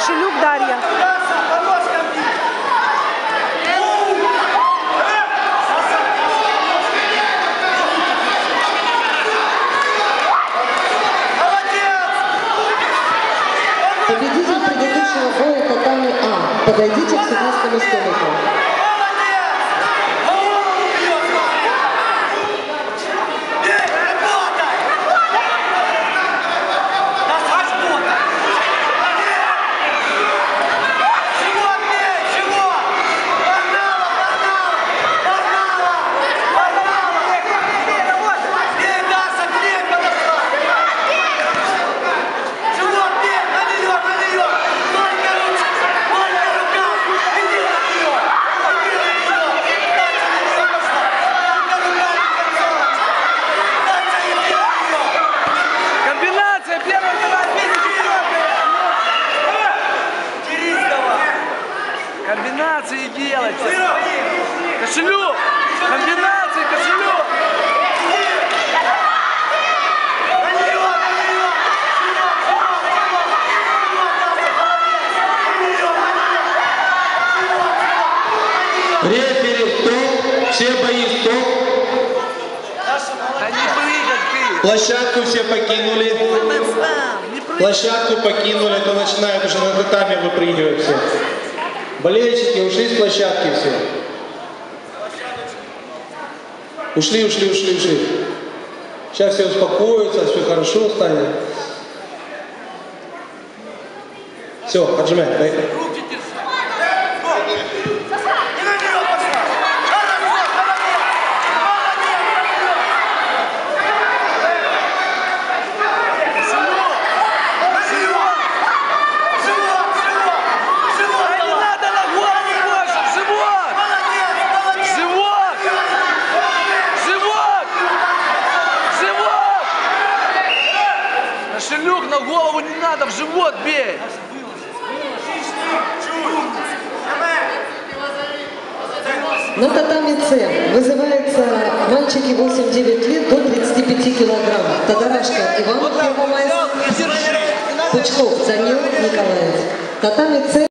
Кошелюк Дарья. Победитель предыдущего боя татами А. Подойдите к судейскому столику. Комбинации делайте. Кошелек. Комбинации, кошелек. Рефери, стоп, все бои, стоп. Площадку все покинули. Площадку покинули, а то начинают уже на татами выпрыгивать все. Болельщики ушли с площадки все. Ушли, ушли, ушли, ушли. Сейчас все успокоятся, все хорошо станет. Все, отжимай, поехали. Руки держи. Да не надо на голову больше. в Живот. Живот. Живот. Живот. Кошелек на голову не надо, в живот бей. На татами С вызывается мальчики 8-9 лет до 35 килограмм. Тодорашко Иван Пучков Данил Николаев. Татами С